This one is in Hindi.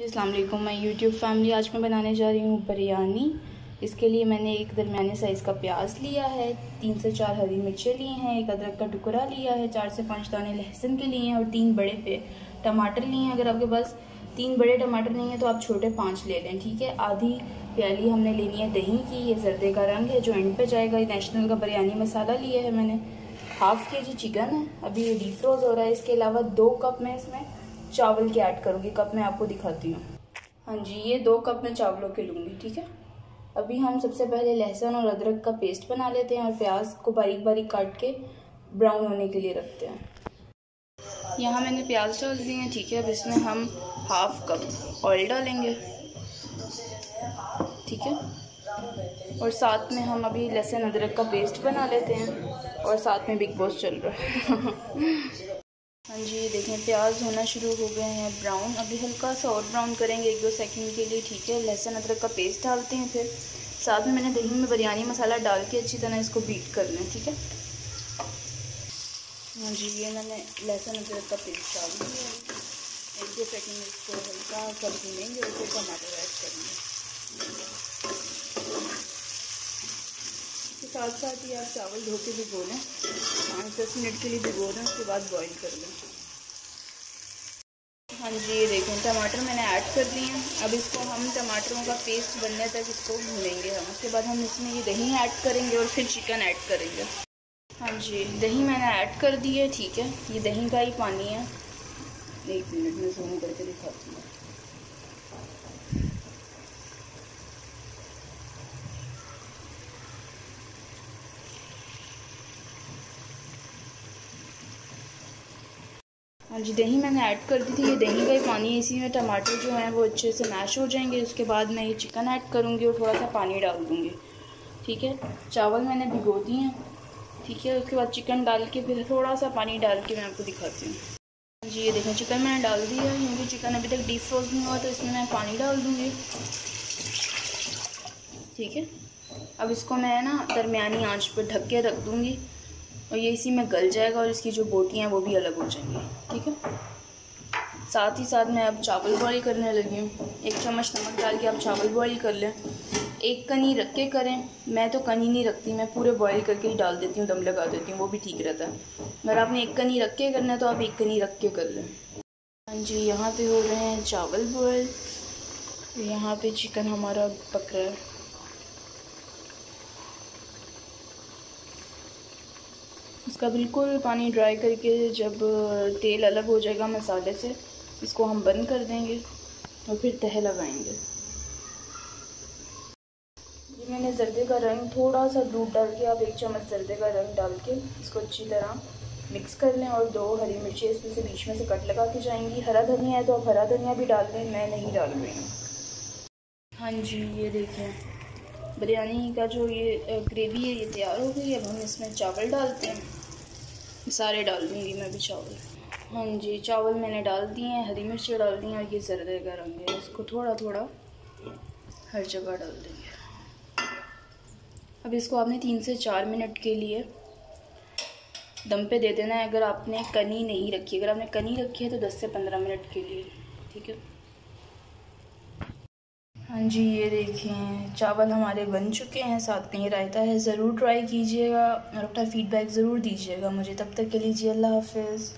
असलम मैं यूट्यूब फैमिली आज मैं बनाने जा रही हूँ बिरयानी। इसके लिए मैंने एक दरमियाने साइज़ का प्याज लिया है, तीन से चार हरी मिर्चें लिए हैं, एक अदरक का टुकड़ा लिया है, चार से पाँच दाने लहसुन के लिए हैं और तीन बड़े पे टमाटर लिए हैं। अगर आपके पास तीन बड़े टमाटर नहीं हैं तो आप छोटे पाँच ले लें, ठीक है? आधी प्याली हमने लेनी है दही की, ये जर्दे का रंग है जो एंड पे जाएगा। नेशनल का बिरयानी मसाला लिया है मैंने। हाफ़ के जी चिकन है, अभी ये डीप फ्रोज हो रहा है। इसके अलावा दो कप में इसमें चावल के ऐड करूँगी, कप मैं आपको दिखाती हूँ। हाँ जी, ये दो कप मैं चावलों के लूँगी, ठीक है? अभी हम सबसे पहले लहसुन और अदरक का पेस्ट बना लेते हैं और प्याज को बारीक बारीक काट के ब्राउन होने के लिए रखते हैं। यहाँ मैंने प्याज डाल दिए हैं, ठीक है? अब इसमें हम हाफ़ कप ऑयल डालेंगे, ठीक है? और साथ में हम अभी लहसुन, अदरक का पेस्ट बना लेते हैं और साथ में बिग बॉस चल रहा है। हाँ जी, देखें, प्याज होना शुरू हो गए हैं ब्राउन अभी हल्का सा और ब्राउन करेंगे एक दो सेकंड के लिए, ठीक है? लहसुन, अदरक का पेस्ट डालते हैं फिर। साथ में मैंने दही में बिरयानी मसाला डाल के अच्छी तरह इसको बीट कर लें, ठीक है? हाँ जी, ये मैंने लहसुन, अदरक का पेस्ट डाल दिया एक दो सेकेंड इसको हल्का और फिर टमाटर ऐड करेंगे। साथ साथ ही आप चावल धो के भिगो लें पाँच दस मिनट के लिए भिगो लें उसके बाद बॉईल कर लें। हाँ जी, ये देखें, टमाटर मैंने ऐड कर दिए हैं। अब इसको हम टमाटरों का पेस्ट बनने तक इसको भूनेंगे हम। उसके बाद हम इसमें ये दही ऐड करेंगे और फिर चिकन ऐड करेंगे। हाँ जी, दही मैंने ऐड कर दी है, ठीक है। ये दही का ही पानी है। एक मिनट, में जूम करके दिखाती हूँ हाँ जी, दही मैंने ऐड कर दी थी। ये दही का ही पानी है, इसी में टमाटर जो हैं वो अच्छे से मैश हो जाएँगे। उसके बाद मैं ये चिकन ऐड करूँगी और थोड़ा सा पानी डाल दूँगी। ठीक है? चावल मैंने भिगो दिए हैं। ठीक है? उसके बाद चिकन डाल के फिर थोड़ा सा पानी डाल के मैं आपको दिखाती हूँ। हाँ जी, ये देखें चिकन मैंने डाल दिया है। क्योंकि चिकन अभी तक डीप फ्रोज नहीं हुआ तो इसमें मैं पानी डाल दूँगी। ठीक है? अब इसको मैं ना दरमियानी आँच पर ढक के रख दूँगी। और ये इसी में गल जाएगा और इसकी जो बोटियाँ हैं वो भी अलग हो जाएँगी, ठीक है? साथ ही साथ मैं अब चावल बॉईल करने लगी हूँ। एक चम्मच नमक डाल के आप चावल बॉईल कर लें। एक कनी रख के करें। मैं तो कनी नहीं रखती, मैं पूरे बॉईल करके ही डाल देती हूँ, दम लगा देती हूँ, वो भी ठीक रहता है। अगर आपने एक कनी रख के करना है तो आप एक कनी रख के कर लें। हाँ जी, यहाँ पे हो रहे हैं चावल बॉयल यहाँ पे चिकन हमारा पक रहा है। इसका बिल्कुल पानी ड्राई करके जब तेल अलग हो जाएगा मसाले से, इसको हम बंद कर देंगे और फिर तह लगाएँगे। ये मैंने जर्दे का रंग थोड़ा सा दूध डाल के आप एक चम्मच जर्दे का रंग डाल के इसको अच्छी तरह मिक्स कर लें और दो हरी मिर्ची इसमें से बीच में से कट लगा के जाएँगी। हरा धनिया है तो आप हरा धनिया भी डाल दें, मैं नहीं डाल रही हूँ। हाँ जी, ये देखें। बिरयानी का जो ये ग्रेवी है, ये तैयार हो गई अब हम इसमें चावल डालते हैं। सारे डाल दूँगी मैं भी चावल। हाँ जी, चावल मैंने डाल दिए हैं, हरी मिर्ची डाल दी हैं और ये जरदे का रंग है। इसको थोड़ा थोड़ा हर जगह डाल देंगे। अब इसको आपने तीन से चार मिनट के लिए दम पे दे देना है। अगर आपने कनी नहीं रखी, अगर आपने कनी रखी है तो दस से पंद्रह मिनट के लिए। ठीक है? हाँ जी, ये देखें, चावल हमारे बन चुके हैं, साथ में ये रायता है, ज़रूर ट्राई कीजिएगा और अपना फ़ीडबैक ज़रूर दीजिएगा मुझे, तब तक के लीजिए अल्लाह हाफिज़।